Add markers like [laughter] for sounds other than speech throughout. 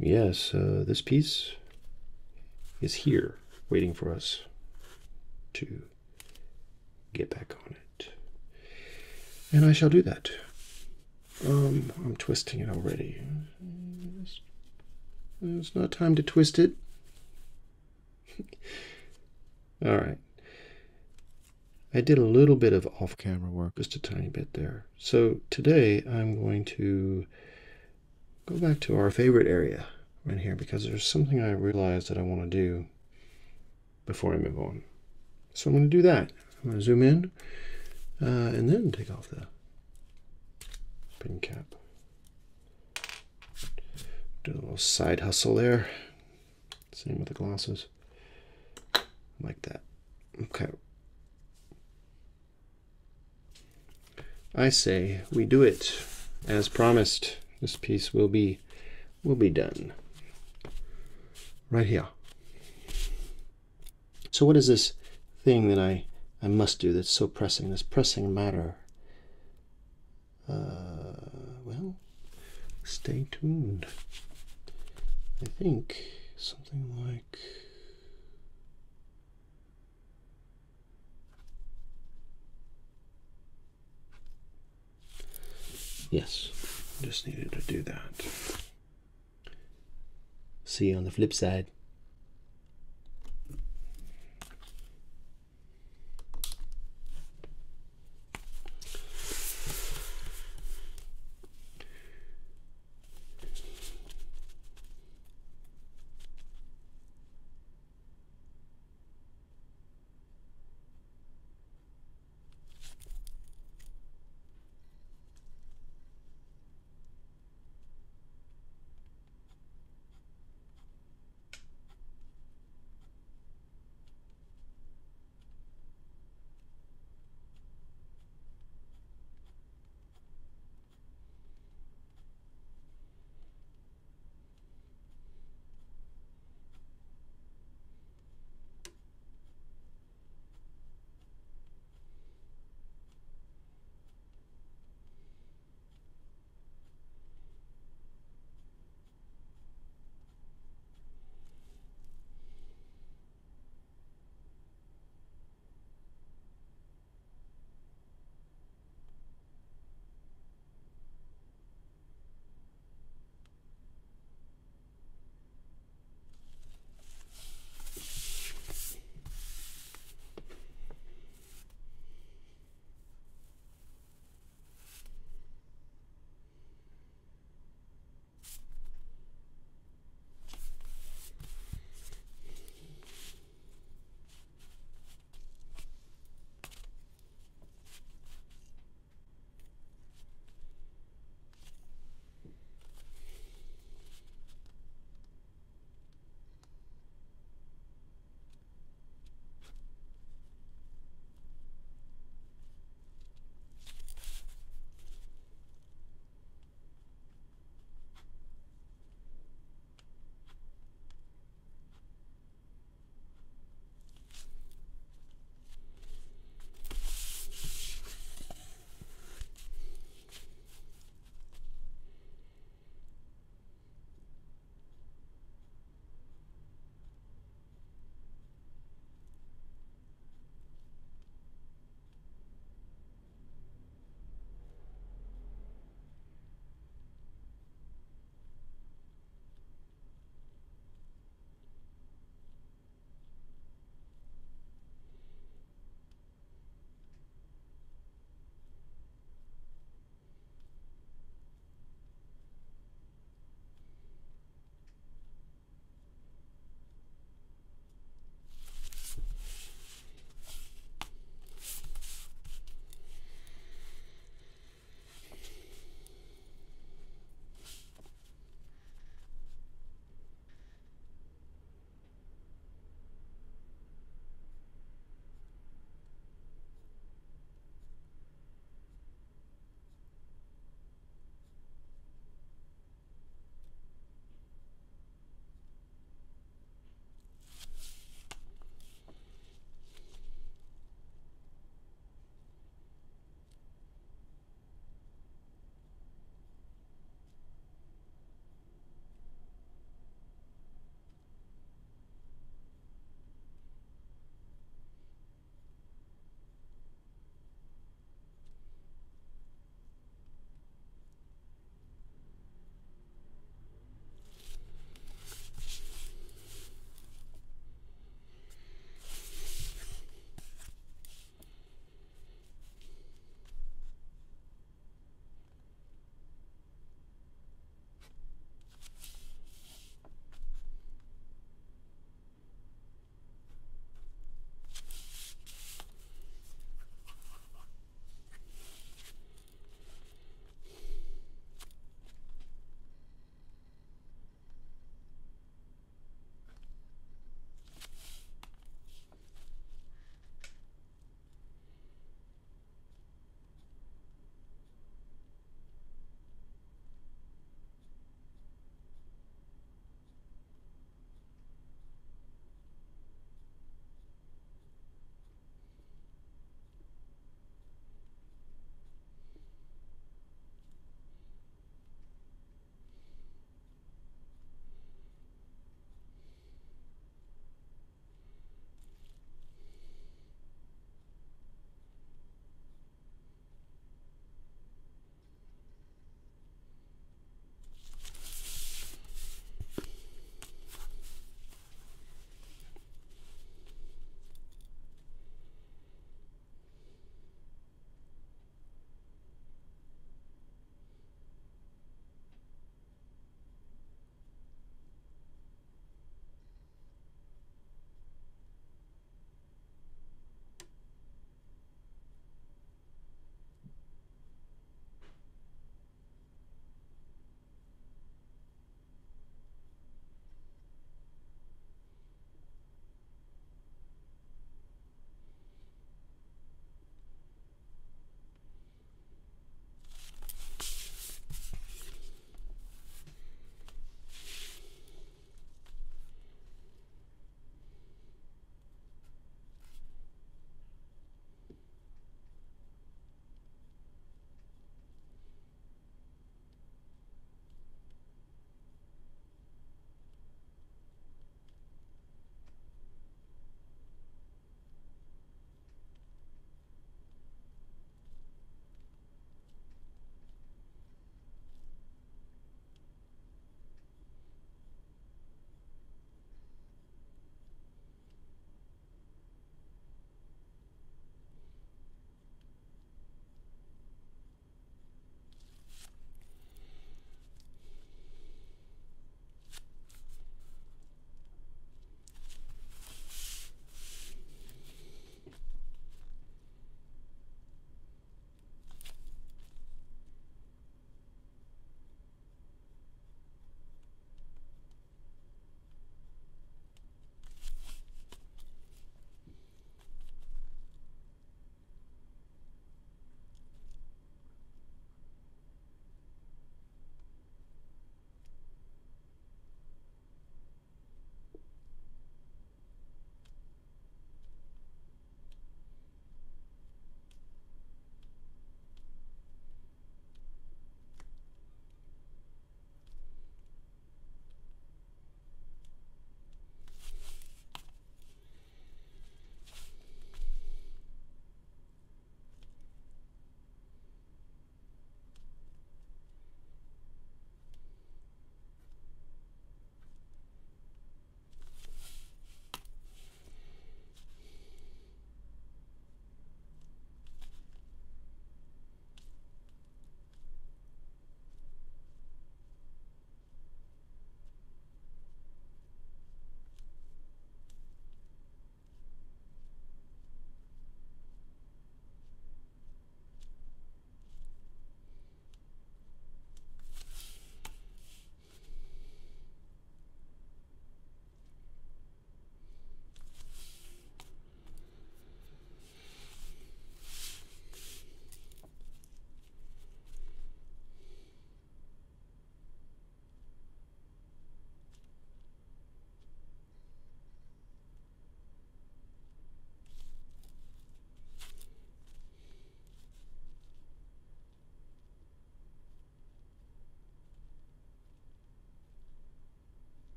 yes, uh, this piece is here waiting for us to get back on it. And I shall do that. Um, I'm twisting it already. It's, not time to twist it. [laughs] All right. I did a little bit of off-camera work, just a tiny bit there. So today I'm going to go back to our favorite area right here because there's something I realized that I want to do before I move on. So I'm going to do that. I'm going to zoom in uh, and then take off the pin cap. Do a little side hustle there. Same with the glasses. Like that. Okay. I say we do it as promised. This piece will be will be done right here. So what is this thing that I I must do that's so pressing? This pressing matter. Uh, well, stay tuned. I think something like. Yes, just needed to do that. See you on the flip side.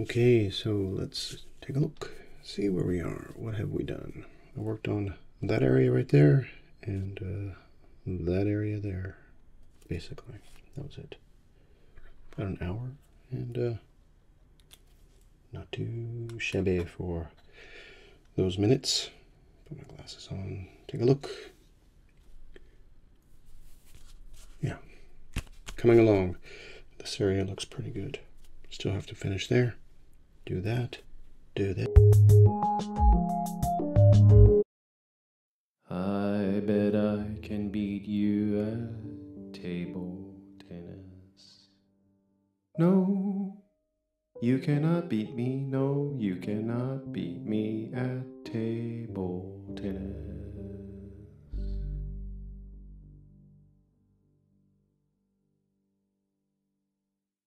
Okay, so let's take a look, see where we are. What have we done? I worked on that area right there and uh, that area there, basically. That was it. About an hour and uh, not too shabby for those minutes. Put my glasses on, take a look. Yeah, coming along. This area looks pretty good. Still have to finish there. Do that. Do that. I bet I can beat you at table tennis. No, you cannot beat me. No, you cannot beat me at table tennis.